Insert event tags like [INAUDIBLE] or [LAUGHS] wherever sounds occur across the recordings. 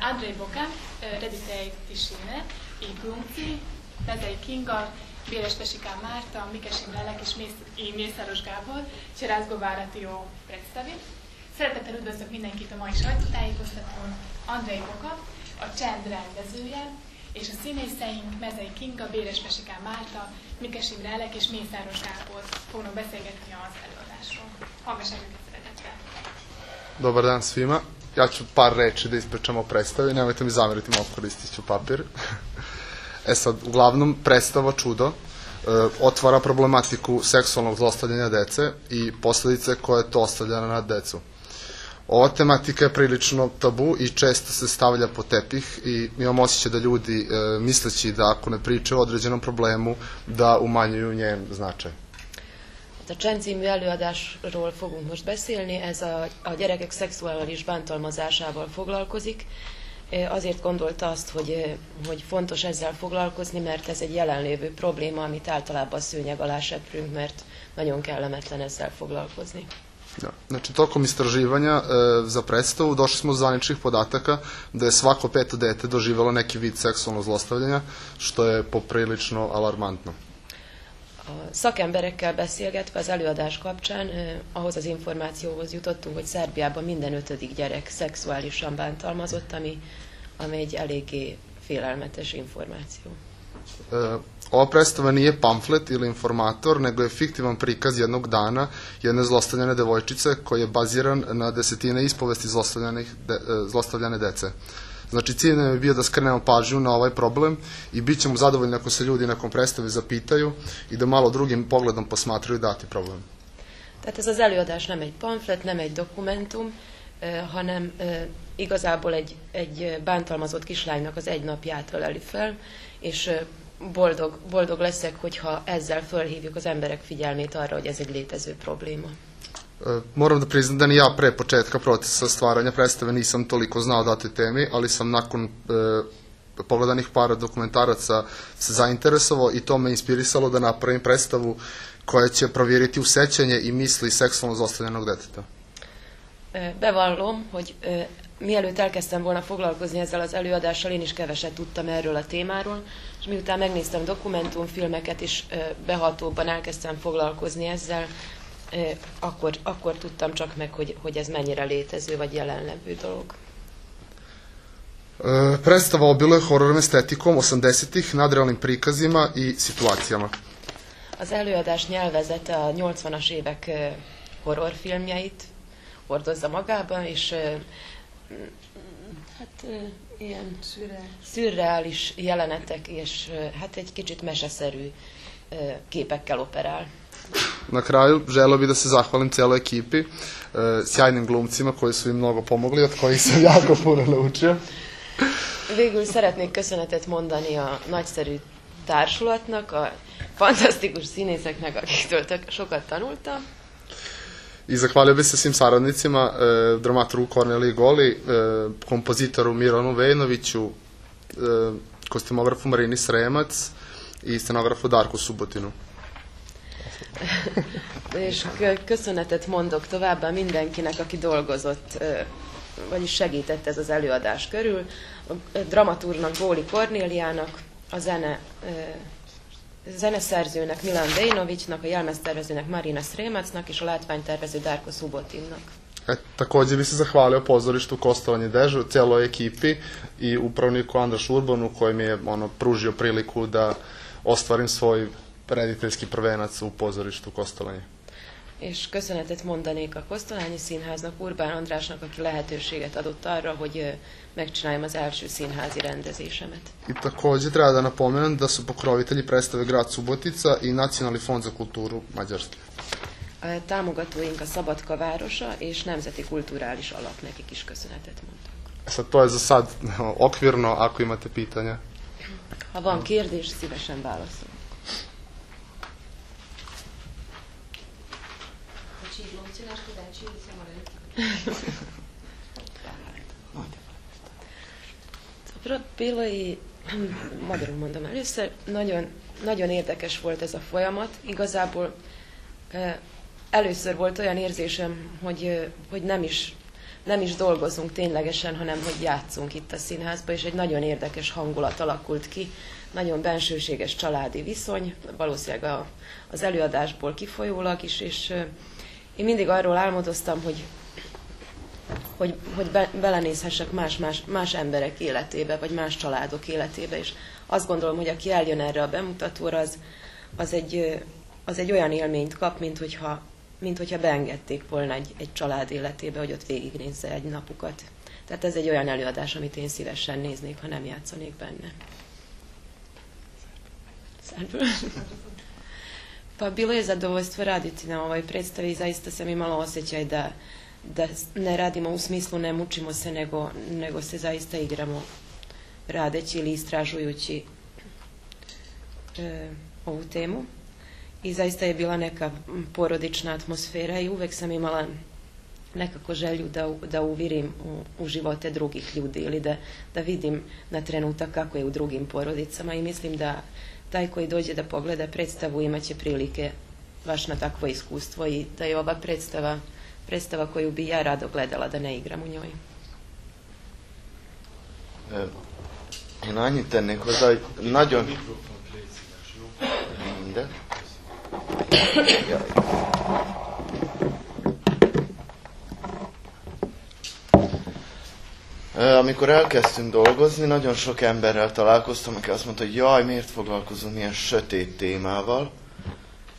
Andrei Boka, reditei Tisine, i glumci, Mezei Kinga, Béres Pesikán Márta, Mikes Imrelek és Mészáros Gábor, Cserázgo Váratió predstavi. Szeretettel üdvözlök mindenkit a mai sajtótájékoztatón. Andrei Boka, a Csend rendezője, és a színészeink Mezei Kinga, Béres Pesikán Márta, Mikes Imrelek és Mészáros Gábor fognak beszélgetni az előadásról. Hallgassák őket szeretettel. Dobar dan svima. Ja ću par reči da ispričam o predstavi, nemojte mi zameriti, malo koristit ću papir. [LAUGHS] E sad, uglavnom, predstava Čudo e, otvara problematiku seksualnog zlostavljanja dece i posledice koje to ostavlja na decu. Ova tematika je prilično tabu i često se stavlja po tepih i imam osjećaj da ljudi, e, misleći da ako ne pričaju o određenom problemu, da umanjuju njen značaj. A Csend című előadásról fogunk most beszélni, ez a, a gyerekek szexuális bántalmazásával foglalkozik. Azért gondolta azt, hogy, hogy fontos ezzel foglalkozni, mert ez egy jelenlévő probléma, amit általában szőnyeg alá seprünk, mert nagyon kellemetlen ezzel foglalkozni. Da. Znači, tokom istraživanja e, za predstavu došli smo do zvaničnih podataka da je svako peto dete doživjelo neki vid seksualnog zlostavljanja, što je poprilično alarmantno. A szakemberekkel beszélgetve az előadás kapcsán ahhoz az információhoz jutottunk, hogy Szerbiában minden ötödik gyerek szexuálisan bántalmazott, ami, ami egy eléggé félelmetes információ. E, ova predstava nije pamflet ili informator, nego je fiktivan prikaz jednog dana jedne zlostavljane devojčice koji je baziran na desetine ispovesti zlostavljane, de, zlostavljane dece. Znači, cilj nam je bio da skrenemo pažnju na ovaj problem i bit ćemo zadovoljni ako se ljudi nakon predstave zapitaju i da malo drugim pogledom posmatraju dati problem. Tehát ez az előadás nem egy pamflet, nem egy dokumentum, eh, hanem eh, igazából egy, egy bántalmazott kislánynak az egy napját öleli fel, és eh, boldog, boldog leszek, hogyha ezzel fölhívjuk az emberek figyelmét arra, hogy ez egy létező probléma. Moram da priznam da ni ja pre početka procesa stvaranja predstave nisam toliko znao da o toj temi, ali sam nakon e, pogledanih para dokumentaraca se zainteresovao i to me inspirisalo da napravim predstavu koja će provjeriti usećanje i misli seksualno zlostavljanog deteta. E, bevallom, hogy e, mielőtt elkezdtem volna foglalkozni ezzel az előadással, én is keveset tudtam erről a témáról, és miután megnéztem dokumentumfilmeket, és e, behatóbban elkezdtem foglalkozni ezzel, akkor, akkor tudtam csak meg, hogy, hogy ez mennyire létező vagy jelenlevő dolog. Predstava obiluje horror estetikom 80-ih, nadrealnim prikazima i situacijama. Az előadás nyelvezete a 80-as évek horrorfilmjeit hordozza magában, és hát ilyen szürreális jelenetek, és hát egy kicsit meseszerű képekkel operál. Na kraju želeo bih da se zahvalim cijeloj ekipi, e, sjajnim glumcima koji su im mnogo pomogli, od kojih sam [LAUGHS] jako puno naučio. Végül szeretnék köszönetet mondani a nagyszerű társulatnak, a fantasztikus színészeknek, akiktől sokat tanultam. I zahvalio bih se svim saradnicima, e, dramaturgu Korneliji Goli, e, kompozitoru Mironu Vejnoviću, e, kostimografu Marini Sremac i scenografu Darku Subotinu. [LAUGHS] és köszönetet mondok továbbá mindenkinek, aki dolgozott, vagyis segített ez az előadás körül. A dramatúrnak Bóli Kornéliának, a zene zeneszerzőnek Milan Dejnovicsnak, a jelmeztervezőnek Marina Sremacnak és a látványtervező Darko Subotinnak. E, takođe bi se zahvalio pozorištu Kostovanje Dežu, cijeloj ekipi i upravniku Andraš Urbanu koji mi je ono, pružio priliku da ostvarim svoj rediteljski prvenac u pozorištu Kostolanje. És köszönetet mondanék a Kosztolányi Színháznak, Urbán Andrásnak, aki lehetőséget adott arra, hogy megcsináljam az első színházi rendezésemet. I takođe treba da napomenem da su pokrovitelji predstave Grad Subotica i Nacionalni fond za kulturu Mađarske. A támogatóink a Szabadka városa és Nemzeti Kulturális Alap, nekik is köszönetet mondtak. Sad [LAUGHS] to je za sad okvirno, ako imate pitanja. Ha van kérdés, szívesen válaszol. Bilo i, magyarul mondom először, nagyon, nagyon érdekes volt ez a folyamat. Igazából először volt olyan érzésem, hogy, hogy nem is nem is dolgozunk ténylegesen, hanem hogy játszunk itt a színházba, és egy nagyon érdekes hangulat alakult ki, nagyon bensőséges családi viszony, valószínűleg a, az előadásból kifolyólag is, és én mindig arról álmodoztam, hogy hogy, hogy be, belenézhessek más, más, más emberek életébe, vagy más családok életébe, és azt gondolom, hogy aki eljön erre a bemutatóra, az, az, egy, az egy olyan élményt kap, mint hogyha, mint hogyha beengedték volna egy, egy család életébe, hogy ott végignézze egy napukat. Tehát ez egy olyan előadás, amit én szívesen néznék, ha nem játszanék benne. Pa bilo je zadovoljstvo raditi na ovoj predstavi i zaista sam imala osjećaj da, da ne radimo u smislu ne mučimo se, nego, nego se zaista igramo radeći ili istražujući e, ovu temu. I zaista je bila neka porodična atmosfera i uvek sam imala nekako želju da, da uvirim u, u živote drugih ljudi ili da, da vidim na trenutak kako je u drugim porodicama i mislim da taj koji dođe da pogleda predstavu imaće prilike baš na takvo iskustvo i da je ova predstava predstava koju bi ja rado gledala da ne igram u njoj. Én annyit tennék hozzá, hogy nagyon... Minden. Amikor elkezdtünk dolgozni, nagyon sok emberrel találkoztam, aki azt mondta, hogy jaj, miért foglalkozunk ilyen sötét témával.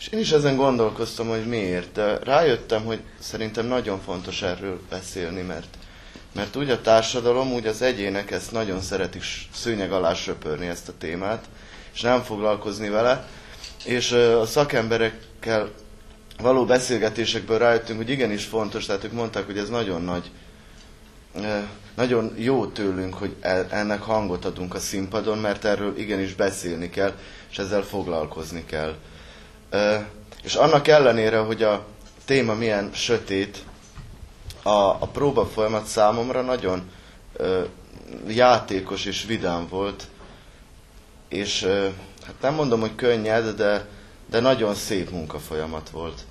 És én is ezen gondolkoztam, hogy miért, de rájöttem, hogy szerintem nagyon fontos erről beszélni, mert, mert úgy a társadalom, úgy az egyének ezt nagyon szeretik szőnyeg alá söpörni ezt a témát, és nem foglalkozni vele. És a szakemberekkel való beszélgetésekből rájöttünk, hogy igenis fontos, tehát ők mondták, hogy ez nagyon nagy, nagyon jó tőlünk, hogy e, ennek hangot adunk a színpadon, mert erről igenis beszélni kell, és ezzel foglalkozni kell. És annak ellenére, hogy a téma milyen sötét, a, a próba folyamat számomra nagyon ö, játékos és vidám volt, és ö, hát nem mondom, hogy könnyed, de, de nagyon szép munkafolyamat volt.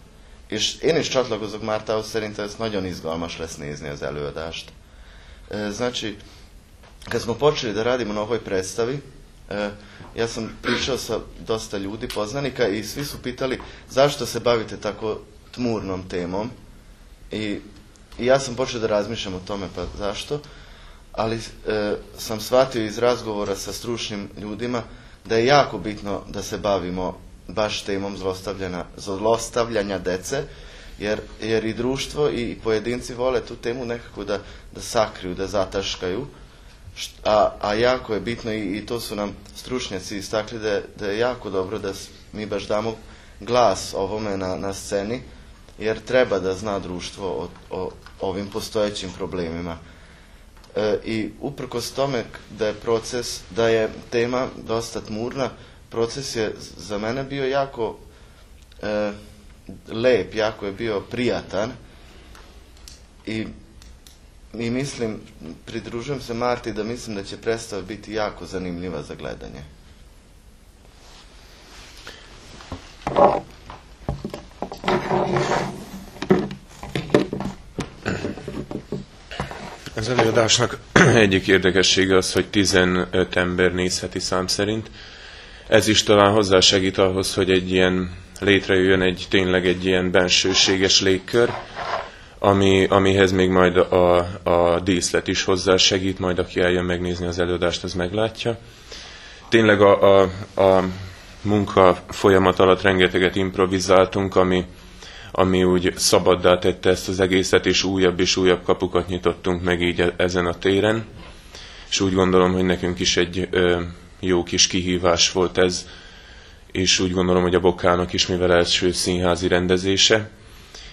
És én is csatlakozok Mártához, szerintem ez nagyon izgalmas lesz nézni az előadást. Znači, kad smo počeli da radimo na ovoj predstavi, ja sam pričao sa dosta ljudi, poznanika i svi su pitali zašto se bavite tako tmurnom temom? I, i ja sam počeo da razmišljam o tome pa zašto, ali e, sam shvatio iz razgovora sa stručnim ljudima da je jako bitno da se bavimo baš temom zlostavljanja, zlostavljanja dece, jer, jer i društvo i pojedinci vole tu temu nekako da, da sakriju, da zataškaju, a, a jako je bitno i, i to su nam stručnjaci istakli da da je jako dobro da mi baš damo glas ovome na, na sceni, jer treba da zna društvo o, o ovim postojećim problemima. E, I uprkos tome da je proces, da je tema dosta tmurna, proces je za mene bio jako e, lep, jako je bio prijatan i i mislim, pridružujem se Marti da mislim da će predstava biti jako zanimljiva za gledanje. Az előadásnak [CLEARS THROAT] egyik érdekessége az, hogy 15 ember nézheti szám szerint. Ez is talán hozzásegít ahhoz, hogy egy ilyen létrejöjjön egy tényleg egy ilyen bensőséges légkör, ami, amihez még majd a, a díszlet is hozzá segít, majd aki eljön megnézni az előadást, az meglátja. Tényleg a, a, a munka folyamat alatt rengeteget improvizáltunk, ami, ami úgy szabaddá tette ezt az egészet, és újabb és újabb kapukat nyitottunk meg így e, ezen a téren. És úgy gondolom, hogy nekünk is egy ö, jó kis kihívás volt ez, és úgy gondolom, hogy a Bokának is, mivel első színházi rendezése,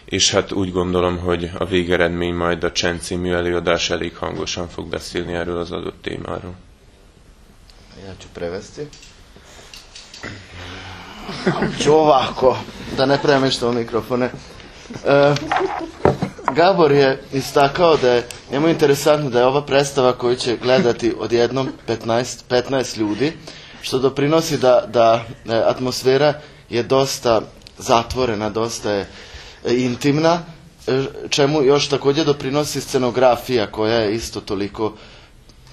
és hát úgy gondolom, hogy a végeredmény majd a Csend című előadás elég hangosan fog beszélni erről az adott témáról. Ja ću prevesti. Ću ovako, da ne premeštam mikrofone. E, Gabor je istakao da je njemu interesantno da je ova predstava koju će gledati odjednom 15, 15 ljudi, što doprinosi da, da e, atmosfera je dosta zatvorena, dosta je intimna e, čemu još takođe doprinosi scenografija koja je isto toliko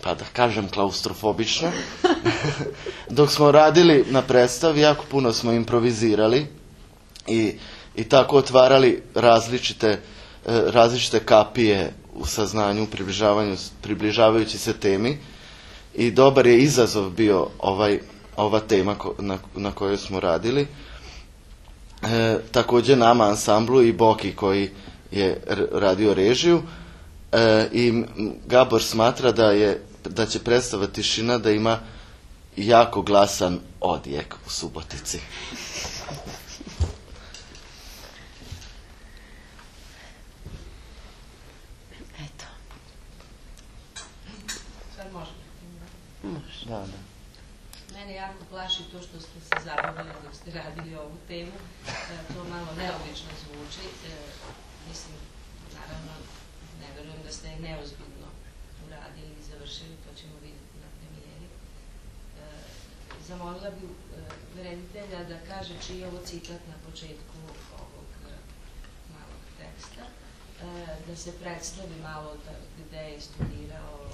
pa da kažem klaustrofobična. [LAUGHS] Dok smo radili na predstavi, jako puno smo improvizirali i, i tako otvarali različite, e, različite kapije u saznanju, približavanju, približavajući se temi. I dobar je izazov bio ovaj, ova tema na, na kojoj smo radili. E, takođe nama ansamblu i Boki koji je radio režiju e, i Gabor smatra da je da će predstava Tišina da ima jako glasan odjek u Subotici. Eto. Sad može. Može. Da, da. Mene jako plaši to što ste se zabavili dok ste radili ovu temu. E, to malo neobično zvuči. E, mislim, naravno, ne verujem da ste neozbiljno uradili i završili, to ćemo vidjeti na premijeri. E, zamolila bi e, reditelja da kaže čiji je ovo citat na početku ovog malog teksta, da se predstavi malo da, gde je studirao,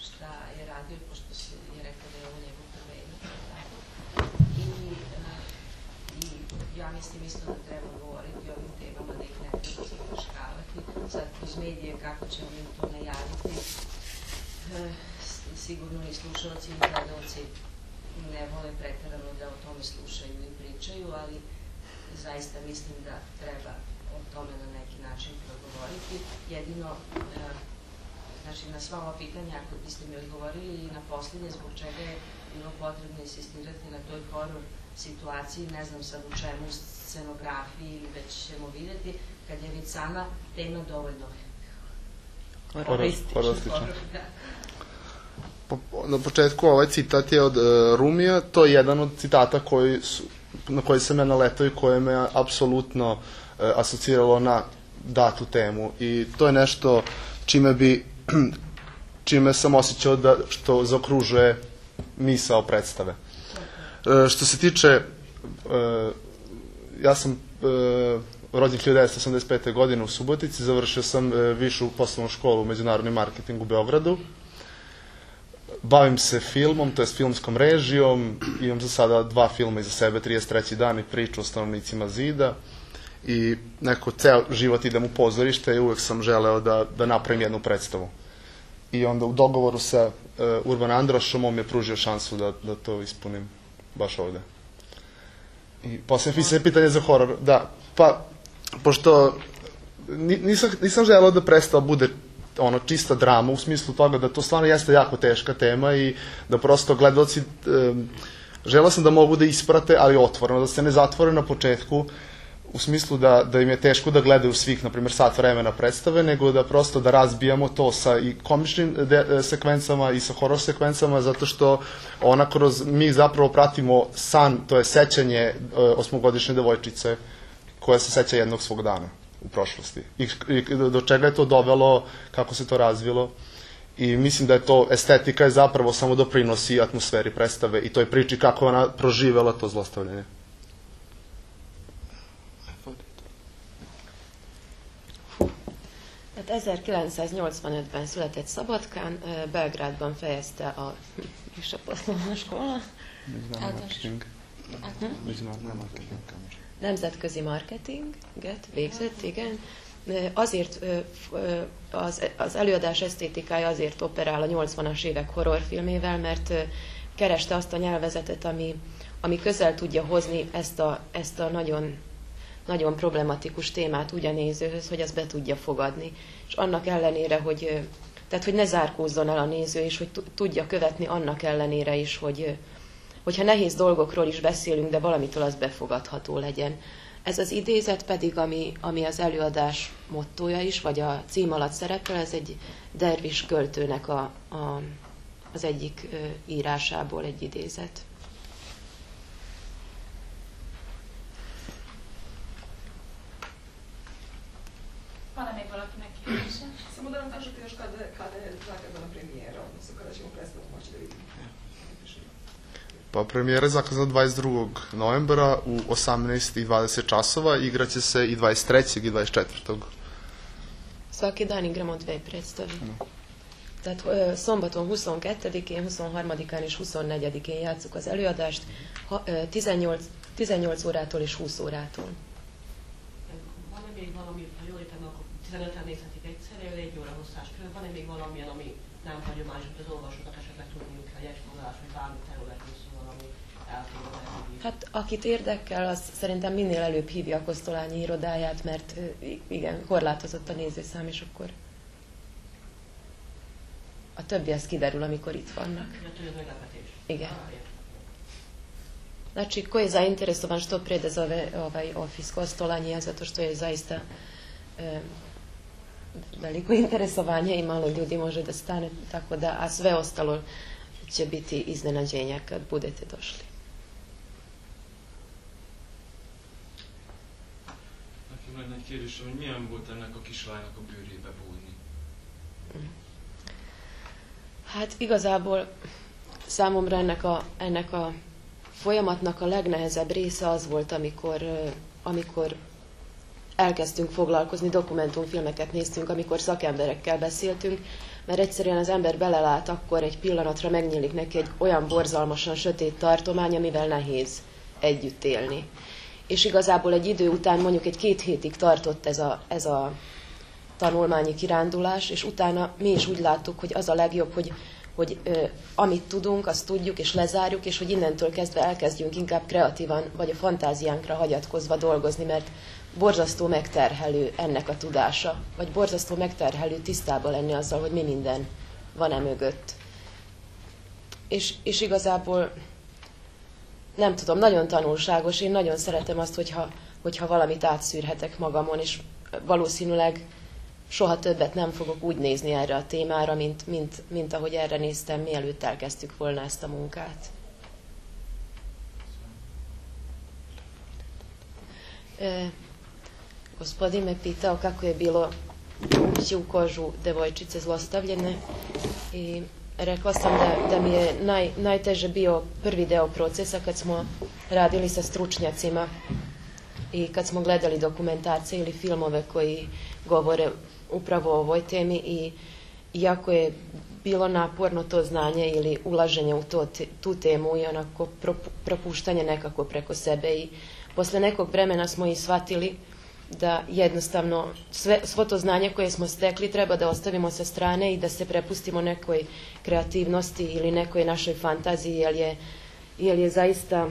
šta je radio, pošto se je rekao da je ovo njegov? I, e, I ja mislim isto da treba govoriti o ovim temama, da ih ne treba zataškavati. Sad kroz medije kako ćemo im to najaviti, e, sigurno i slušalci i gledalci ne vole pretarano da o tome slušaju i pričaju, ali zaista mislim da treba o tome na neki način progovoriti. Jedino, e, znači na sva ova pitanja, ako biste mi odgovorili i na posljednje, zbog čega je bilo potrebno insistirati na toj horor situaciji, ne znam sad u čemu, scenografiji ili već ćemo vidjeti, kad je već sama tema dovoljno Hororistično. Hororistično. horor, da. Po- na početku ovaj citat je od uh, Rumija, to je jedan od citata koji su, na koji sam ja naletao i koje me apsolutno uh, asociralo na datu temu i to je nešto čime bi [CLEARS THROAT] čime sam osjećao da što zaokružuje misao predstave. E, što se tiče e, ja sam e, rođen 1985. godine u Subotici, završio sam višu poslovnu školu međunarodni marketing u Beogradu bavim se filmom, to je filmskom režijom, imam za sada dva filma iza sebe, 33. dan i priču o stanovnicima zida i neko ceo život idem u pozorište i uvek sam želeo da, da napravim jednu predstavu. I onda u dogovoru sa Urban Androšom on mi je pružio šansu da, da to ispunim baš ovde. I posljedno pisanje pitanje za horor. Da, pa, pošto ni- nisam, nisam želeo da predstava bude ono čista drama u smislu toga da to stvarno jeste jako teška tema i da prosto gledalci um, želeo sam da mogu da isprate, ali otvoreno, da se ne zatvore na početku u smislu da, da im je teško da gledaju svih, na primjer, sat vremena predstave, nego da prosto da razbijamo to sa i komičnim de, e, sekvencama i sa horor sekvencama, zato što ona kroz, mi zapravo pratimo san, to je sećanje e, osmogodišnje devojčice koja se seća jednog svog dana u prošlosti. I, I do čega je to dovelo, kako se to razvilo. I mislim da je to, estetika je zapravo samo doprinosi atmosferi predstave i toj priči kako ona proživela to zlostavljanje. Hát 1985-ben született Szabadkán, Belgrádban fejezte a Marketing. Međunarodni marketing. nemzetközi marketinget végzett, igen. Azért az, az előadás esztétikája azért operál a 80-as évek horrorfilmével, mert kereste azt a nyelvezetet, ami, ami közel tudja hozni ezt a, ezt a nagyon nagyon problematikus témát úgy a nézőhöz, hogy azt be tudja fogadni. És annak ellenére, hogy, tehát, hogy ne zárkózzon el a néző, és hogy tu- tudja követni annak ellenére is, hogy, hogyha nehéz dolgokról is beszélünk, de valamitől az befogadható legyen. Ez az idézet pedig, ami, ami az előadás mottója is, vagy a cím alatt szerepel, ez egy dervis költőnek a, a, az egyik írásából egy idézet. Van-e még valakinek kérdése? Samo da nam kažete još kada, kada je zakazana premijera, odnosno kada ćemo predstavu moći da vidimo. Pa premijera je zakazana 22. novembra u 18 i 20 časova, igraće se i 23. i 24. Svaki dan igramo dve predstave. Tehát ö, szombaton 22-én, 23-án és 24-én játszuk az előadást, ha, ö, 18, 18 órától és 20 órától. Van-e még valami, ha jól értem, akkor 15-en nézhetik egyszerre, egy óra hosszás film, van-e még valamilyen, ami nem hagyományos, hogy az olvasóknak esetleg tudniuk kell, egy egyfoglalás, vagy bármi területről Hát akit érdekel, az szerintem minél előbb hívja a Kosztolányi irodáját, mert igen, korlátozott a nézőszám, és akkor a többi az kiderül, amikor itt vannak. Igen. Ah. Znači, ko je zainteresovan što pre da zove ovaj ofis Kostolanje, zato što je zaista e, veliko interesovanje i malo ljudi može da stane, tako da, a sve ostalo će biti iznenađenja kad budete došli. Kérdésem, hogy milyen volt ennek a kislánynak a bőrébe bújni? Hát igazából számomra ennek a, ennek a folyamatnak a legnehezebb része az volt, amikor, amikor elkezdtünk foglalkozni, dokumentumfilmeket néztünk, amikor szakemberekkel beszéltünk, mert egyszerűen az ember belelát, akkor egy pillanatra megnyílik neki egy olyan borzalmasan sötét tartomány, amivel nehéz együtt élni. És igazából egy idő után, mondjuk egy két hétig tartott ez a, ez a tanulmányi kirándulás, és utána mi is úgy láttuk, hogy az a legjobb, hogy, hogy ö, amit tudunk, azt tudjuk, és lezárjuk, és hogy innentől kezdve elkezdjünk inkább kreatívan, vagy a fantáziánkra hagyatkozva dolgozni, mert borzasztó megterhelő ennek a tudása, vagy borzasztó megterhelő tisztában lenni azzal, hogy mi minden van-e mögött. És, és igazából nem tudom, nagyon tanulságos, én nagyon szeretem azt, hogyha, hogyha valamit átszűrhetek magamon, és valószínűleg soha többet nem fogok úgy nézni erre a témára, mint, mint, mint ahogy erre néztem, mielőtt elkezdtük volna ezt a munkát. E, gospodin me pitao kako je bilo ući u kožu devojčice zlostavljene rekla sam da, da mi je naj, najteže bio prvi deo procesa kad smo radili sa stručnjacima i kad smo gledali dokumentacije ili filmove koji govore upravo o ovoj temi i iako je bilo naporno to znanje ili ulaženje u to, te, tu temu i onako propu- propuštanje nekako preko sebe i posle nekog vremena smo i shvatili da jednostavno sve, svo to znanje koje smo stekli treba da ostavimo sa strane i da se prepustimo nekoj kreativnosti ili nekoj našoj fantaziji jer je, jer je zaista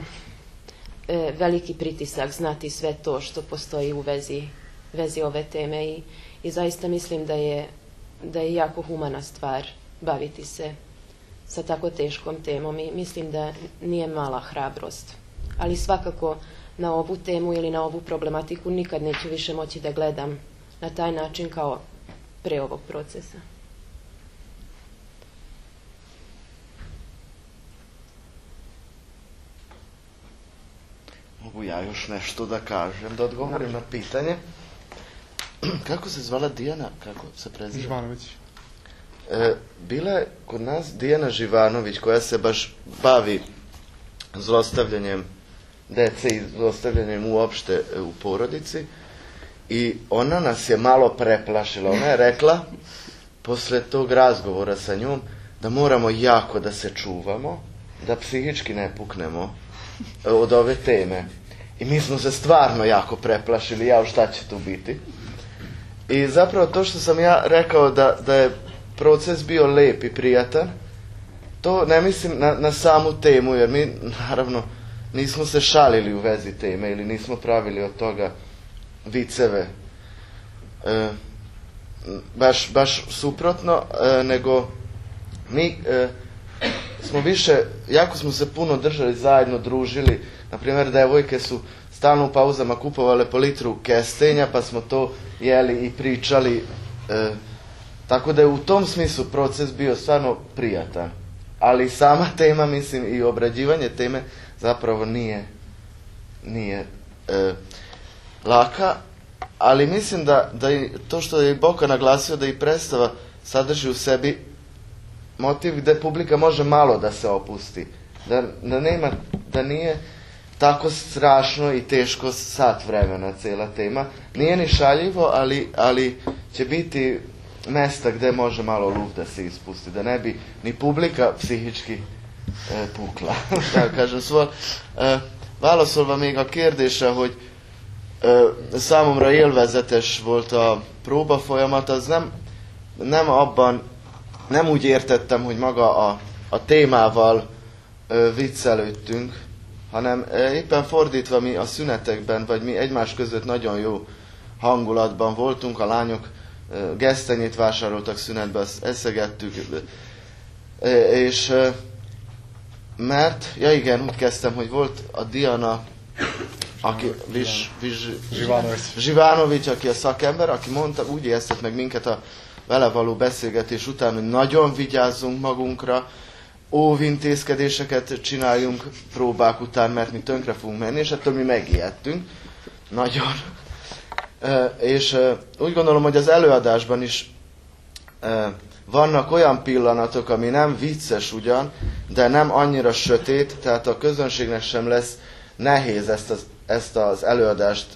e, veliki pritisak znati sve to što postoji u vezi, vezi ove teme i, i zaista mislim da je, da je jako humana stvar baviti se sa tako teškom temom i mislim da nije mala hrabrost. Ali svakako na ovu temu ili na ovu problematiku nikad neću više moći da gledam na taj način kao pre ovog procesa. Mogu ja još nešto da kažem, da odgovorim na pitanje. [CLEARS THROAT] Kako se zvala Dijana? Kako se preziva? Živanović. E, bila je kod nas Dijana Živanović koja se baš bavi zlostavljanjem dece i zlostavljanjem uopšte u porodici i ona nas je malo preplašila. Ona je rekla posle tog razgovora sa njom da moramo jako da se čuvamo, da psihički ne puknemo e, od ove teme. I mi smo se stvarno jako preplašili, ja šta će tu biti. I zapravo to što sam ja rekao da, da je proces bio lep i prijatan, to ne mislim na, na samu temu, jer mi naravno nismo se šalili u vezi teme ili nismo pravili od toga viceve. E, baš, baš suprotno, e, nego mi e, smo više, jako smo se puno držali zajedno, družili. Naprimjer, devojke su stalno u pauzama kupovale po litru kestenja, pa smo to jeli i pričali. E, tako da je u tom smislu proces bio stvarno prijatan. Ali sama tema, mislim, i obrađivanje teme zapravo nije, nije e, laka. Ali mislim da, da i to što je Boka naglasio da i predstava sadrži u sebi motiv gde publika može malo da se opusti. Da, da nema, da nije tako strašno i teško sat vremena cela tema. Nije ni šaljivo, ali, ali će biti mesta gde može malo luf da se ispusti, da ne bi ni publika pszichički e, pukla. [LAUGHS] Szóval válaszolva még a kérdésre, hogy számomra élvezetes volt a próba folyamat, az nem, nem abban, nem úgy értettem, hogy maga a, a témával viccelődtünk, hanem éppen fordítva mi a szünetekben, vagy mi egymás között nagyon jó hangulatban voltunk, a lányok gesztenyét vásároltak szünetbe, azt eszegettük, és mert, ja igen, úgy kezdtem, hogy volt a Diana, aki, Vis, Vis, Zsivanovics. Zsivánovics, aki a szakember, aki mondta, úgy éreztet meg minket a vele való beszélgetés után, hogy nagyon vigyázzunk magunkra, óvintézkedéseket csináljunk próbák után, mert mi tönkre fogunk menni, és ettől mi megijedtünk. Nagyon. E, és e, úgy gondolom, hogy az előadásban is e, vannak olyan pillanatok, ami nem vicces ugyan, de nem annyira sötét, tehát a közönségnek sem lesz nehéz ezt az, ezt az előadást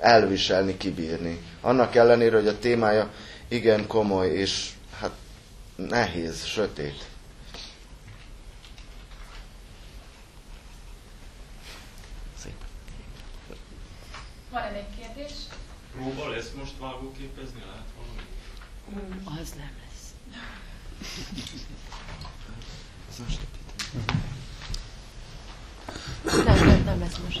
elviselni, kibírni. Annak ellenére, hogy a témája igen komoly és hát nehéz, sötét. Van-e még kérdés? Próba lesz most vágóképezni? Lehet valami? Az nem lesz. Zawsze pytam. Dobra, dobra, może.